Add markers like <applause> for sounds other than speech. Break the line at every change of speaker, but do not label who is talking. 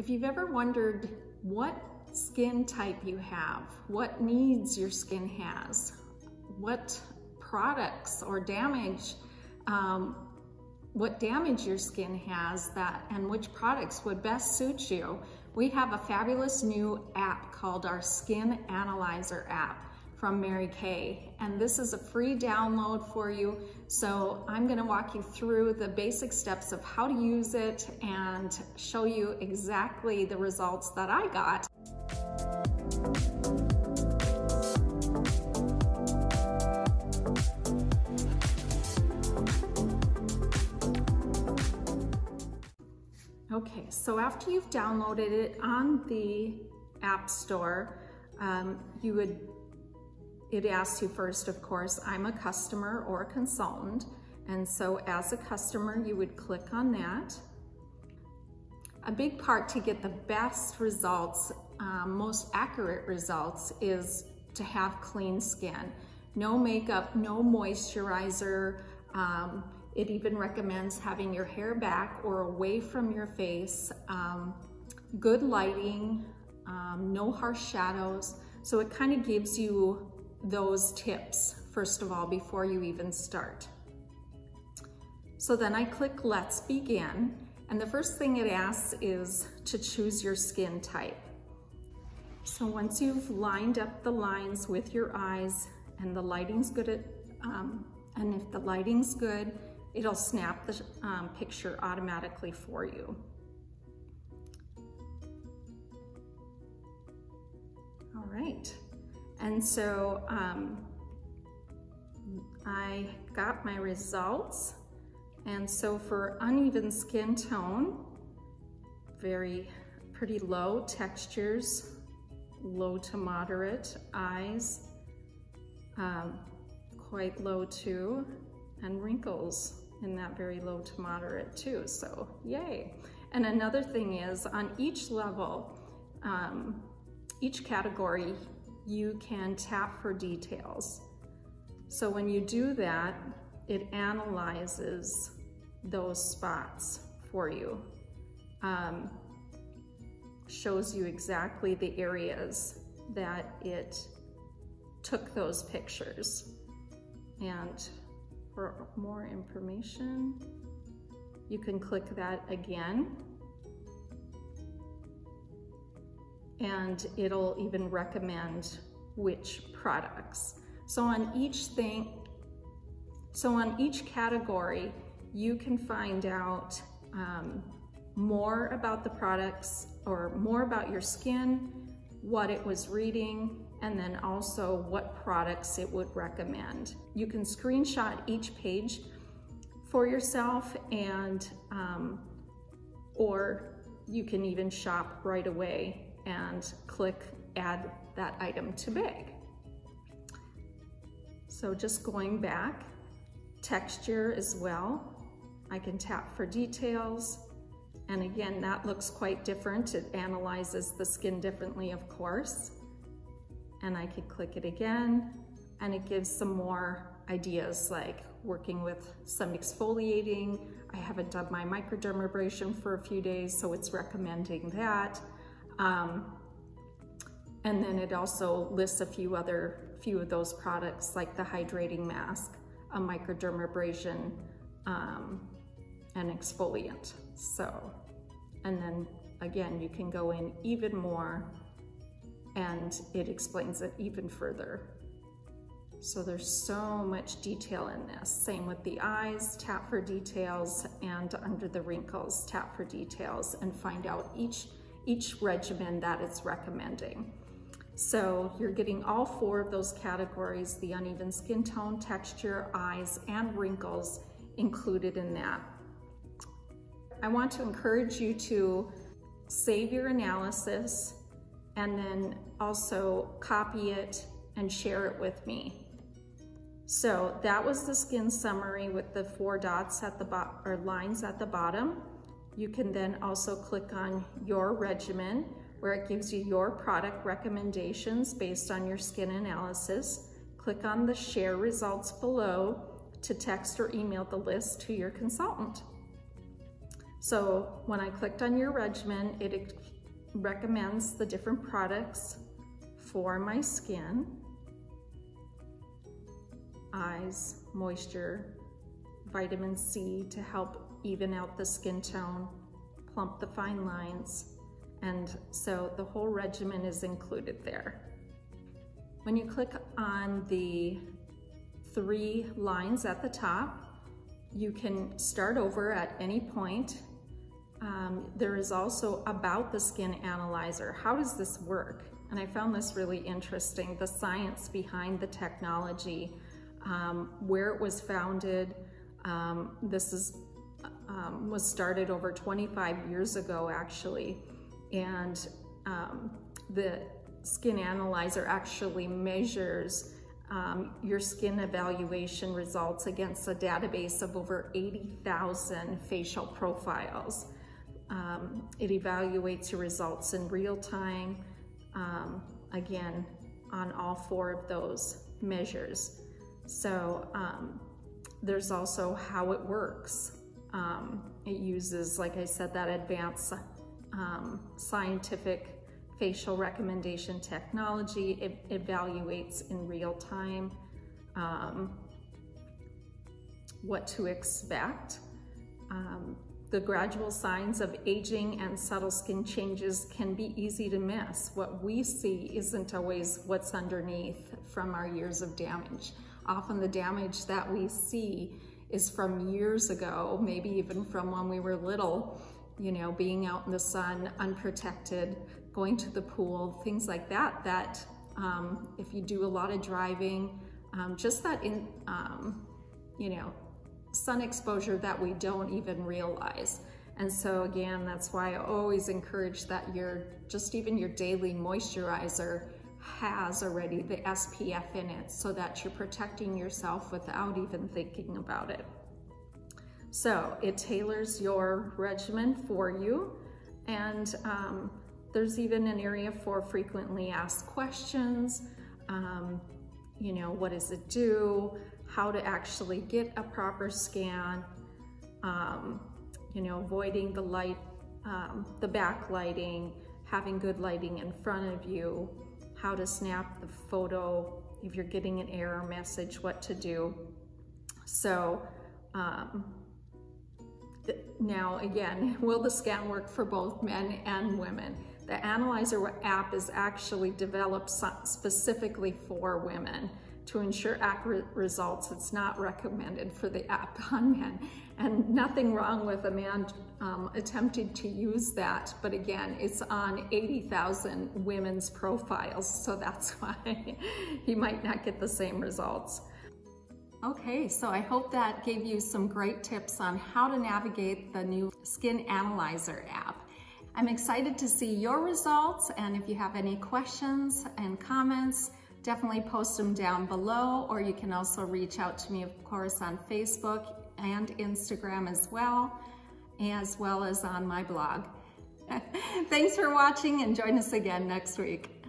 If you've ever wondered what skin type you have, what needs your skin has, what products or damage, um, what damage your skin has that and which products would best suit you, we have a fabulous new app called our Skin Analyzer app from Mary Kay. And this is a free download for you. So I'm gonna walk you through the basic steps of how to use it and show you exactly the results that I got. Okay, so after you've downloaded it on the App Store, um, you would it asks you first, of course, I'm a customer or a consultant. And so as a customer, you would click on that. A big part to get the best results, um, most accurate results, is to have clean skin. No makeup, no moisturizer. Um, it even recommends having your hair back or away from your face. Um, good lighting, um, no harsh shadows. So it kind of gives you those tips, first of all, before you even start. So then I click Let's Begin, and the first thing it asks is to choose your skin type. So once you've lined up the lines with your eyes and the lighting's good, at, um, and if the lighting's good, it'll snap the um, picture automatically for you. All right. And so um, I got my results. And so for uneven skin tone, very pretty low textures, low to moderate eyes, um, quite low too, and wrinkles in that very low to moderate too, so yay. And another thing is on each level, um, each category, you can tap for details. So when you do that, it analyzes those spots for you. Um, shows you exactly the areas that it took those pictures. And for more information, you can click that again and it'll even recommend which products. So on each thing, so on each category, you can find out um, more about the products or more about your skin, what it was reading, and then also what products it would recommend. You can screenshot each page for yourself and um, or you can even shop right away and click add that item to bag. So just going back, texture as well. I can tap for details. And again, that looks quite different. It analyzes the skin differently, of course. And I could click it again, and it gives some more ideas like working with some exfoliating. I haven't done my microdermabrasion for a few days, so it's recommending that. Um, and then it also lists a few other, few of those products like the hydrating mask, a microdermabrasion, um, and exfoliant. So, and then again, you can go in even more and it explains it even further. So there's so much detail in this. Same with the eyes, tap for details, and under the wrinkles, tap for details, and find out each each regimen that it's recommending. So you're getting all four of those categories, the uneven skin tone, texture, eyes, and wrinkles included in that. I want to encourage you to save your analysis and then also copy it and share it with me. So that was the skin summary with the four dots at the bottom or lines at the bottom. You can then also click on your regimen where it gives you your product recommendations based on your skin analysis. Click on the share results below to text or email the list to your consultant. So when I clicked on your regimen, it recommends the different products for my skin. Eyes, moisture, vitamin C to help even out the skin tone, plump the fine lines, and so the whole regimen is included there. When you click on the three lines at the top, you can start over at any point. Um, there is also about the skin analyzer. How does this work? And I found this really interesting, the science behind the technology, um, where it was founded. Um, this is um, was started over 25 years ago, actually. And um, the skin analyzer actually measures um, your skin evaluation results against a database of over 80,000 facial profiles. Um, it evaluates your results in real time, um, again, on all four of those measures. So um, there's also how it works. Um, it uses, like I said, that advanced um, scientific facial recommendation technology. It evaluates in real time um, what to expect. Um, the gradual signs of aging and subtle skin changes can be easy to miss. What we see isn't always what's underneath from our years of damage. Often the damage that we see is from years ago, maybe even from when we were little, you know, being out in the sun, unprotected, going to the pool, things like that, that um, if you do a lot of driving, um, just that in, um, you know, sun exposure that we don't even realize. And so again, that's why I always encourage that your, just even your daily moisturizer has already the SPF in it so that you're protecting yourself without even thinking about it. So it tailors your regimen for you. And um, there's even an area for frequently asked questions. Um, you know, what does it do? How to actually get a proper scan. Um, you know, avoiding the light, um, the backlighting, having good lighting in front of you, how to snap the photo, if you're getting an error message, what to do. So, um, now again, <laughs> will the scan work for both men and women? The Analyzer app is actually developed specifically for women to ensure accurate results. It's not recommended for the app <laughs> on men. And nothing wrong with a man um, attempting to use that, but again, it's on 80,000 women's profiles, <laughs> so that's why he might not get the same results. Okay, so I hope that gave you some great tips on how to navigate the new Skin Analyzer app. I'm excited to see your results and if you have any questions and comments, definitely post them down below or you can also reach out to me, of course, on Facebook and Instagram as well, as well as on my blog. <laughs> Thanks for watching and join us again next week.